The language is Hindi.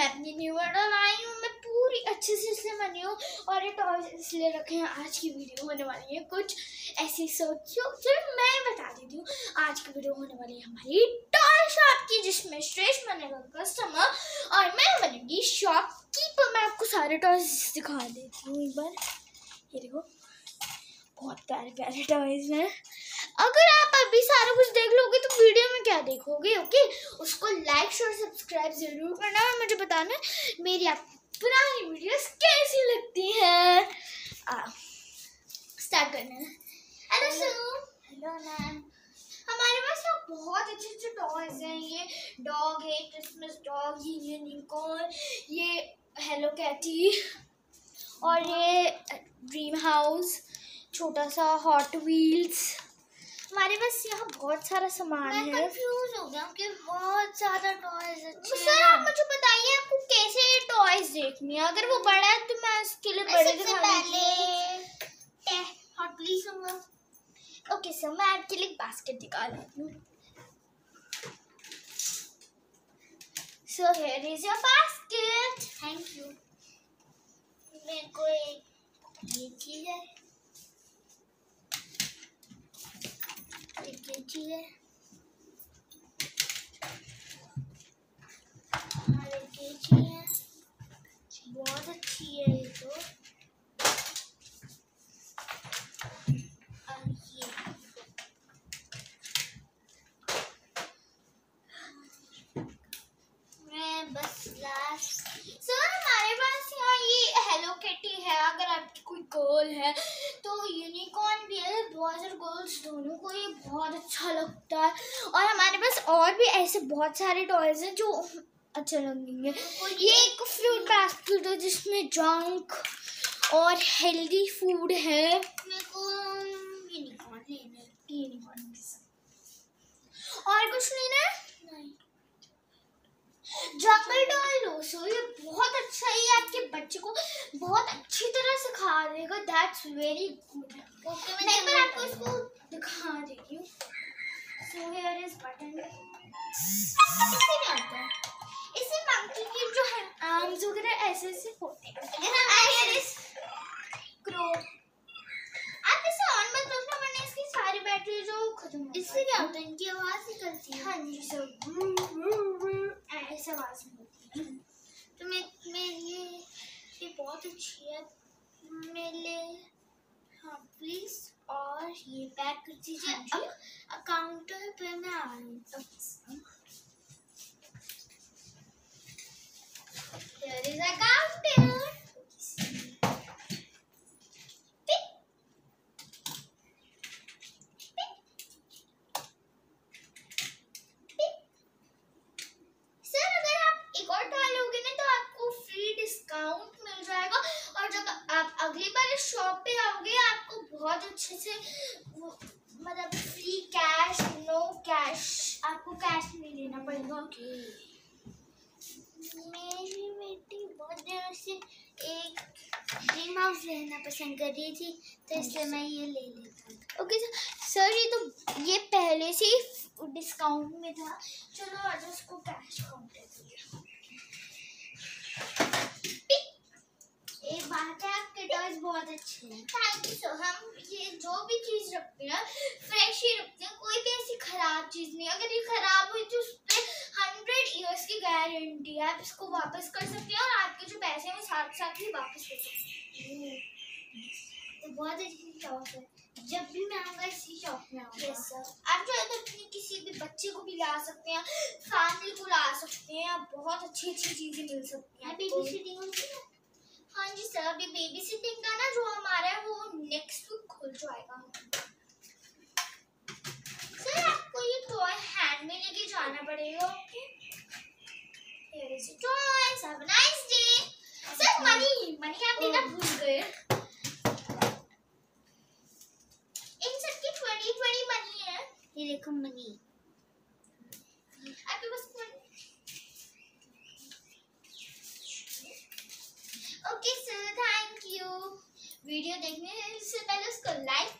मैं अपनी न्यू मॉडल आई हूँ, मैं पूरी अच्छे से इसलिए बनी हूँ और ये टॉयज इसलिए रखे हैं। आज की वीडियो होने वाली है कुछ ऐसी सोचो चलो मैं बता देती हूँ, आज की वीडियो होने वाली है हमारी टॉय शॉप की, जिसमें श्रेष्ठ बनेगा कस्टमर और मैं बनेगी शॉप कीपर मैं आपको सारे टॉयज दिखा देती हूँ एक बार। ये देखो, बहुत प्यारे प्यारे टॉयज हैं। अगर आप अभी सारा कुछ देख लोगे तो वीडियो में क्या देखोगे ओके उसको लाइक शेयर सब्सक्राइब ज़रूर करना और मुझे बताना मेरी आप पुरानी वीडियोस कैसी लगती हैं। स्टार्ट करना हेलो हेलो मैम हमारे पास ना बहुत अच्छे अच्छे टॉयज हैं। ये डॉग है क्रिसमस डॉग ये यूनिकॉर्न ये हेलो कैटी और ये ड्रीम हाउस छोटा सा हॉट व्हील्स हमारे पास यहाँ बहुत सारा सामान है। मैं कंफ्यूज हो गया कि बहुत ज़्यादा टॉयज अच्छे सर आप मुझे बताइए आपको कैसे टॉयज देखनी है? अगर वो बड़ा है तो मैं उसके लिए बड़े दिखा पहले हॉट प्लीज़ ओके सर मैं आपके लिए बास्केट निकाल लेती हूँ। So here is your basket thank you मेरे को एक ये चीज़ है। है है बहुत अच्छी है ये तो। हमारे पास यहाँ ये हेलो किटी है, अगर आपकी कोई गर्ल है तो है बॉयज़ और गर्ल्स दोनों को ये बहुत अच्छा लगता है। और हमारे पास और भी ऐसे बहुत सारे टॉयज हैं जो अच्छे लगेंगे। ये एक फ्रूट बास्केट है जिसमें जंक और हेल्दी फ़ूड है। मेरे को यूनिकॉर्न लेना है यूनिकॉर्न और कुछ लेना है नहीं। जंगल टॉय लो सो ये बहुत अच्छा ही है। बच्चे को बहुत अच्छी तरह सिखा देगा दैट्स वेरी गुड ओके मैं एक बार आपको इसको दिखा देती हूँ। सो हियर इज़ बटन इससे क्या होता है इससे मंकी के जो है आर्म्स वगैरह ऐसे ऐसे होते हैं। हियर इज़ क्रो आप इसे ऑन मत रखना वरना इसकी सारी बैटरी जो खत्म हो इससे क्या होता है? इनकी आवाज़ निकलती है। हाँ जी सर ऐसे आवाज़ होती है। तो मैं मैं ये ये बहुत अच्छी है। मेरे लिए हाँ प्लीज़ और ये पैक कर दीजिए अकाउंटर पर अब काउंटर पे मैं आ रही हूँ Here is a counter. Sir अगर आप एक और टॉय लोगे तो आपको फ्री डिस्काउंट मिल जाएगा। और जब आप अगली बार इस शॉप पे आओगे आपको बहुत अच्छे से मतलब फ्री कैश नो कैश आपको कैश नहीं देना पड़ेगा। मेरी बेटी बहुत दिनों से एक ड्रीम हाउस रहना पसंद कर रही थी तो इसलिए मैं ये ले लेता हूँ। ओके सर ये तो ये पहले से ही डिस्काउंट में था। चलो आज उसको कैश काउंटर एक बात है आपके टॉयज बहुत अच्छे हैं थैंक यू सर हम ये जो भी चीज़ रखते हैं फ्रेश ही रखते हैं कोई भी ऐसी खराब चीज़ नहीं अगर ये खराब हुई तो उस पर हंड्रेड ईयर्स की गारंटी है आप इसको वापस कर सकते हैं और आपके जो पैसे हैं साथ साथ ही वापस कर सकते हैं तो बहुत अच्छी शॉप है जब भी मैं आऊँगा इसी शॉप में आऊँगा सर आप जो है तो अपने किसी भी बच्चे को भी ला सकते हैं फैमिली को ला सकते हैं आप बहुत अच्छी अच्छी चीज़ें मिल सकती हैं बेबी सिटिंग होगी ना हाँ जी सर अभी बेबी सिटिंग का ना जो हमारा है वो नेक्स्ट वीक खुल जाएगा। सर आपको ये टॉय हैंड में लेके जाना पड़ेगा Here is your toys. Have a nice day. Sir money money आप देना भूल गए। इन सबकी ट्वेंटी ट्वेंटी मनी है। ये देखो मनी आपके पास okay sir thank you video देखने से पहले उसको लाइक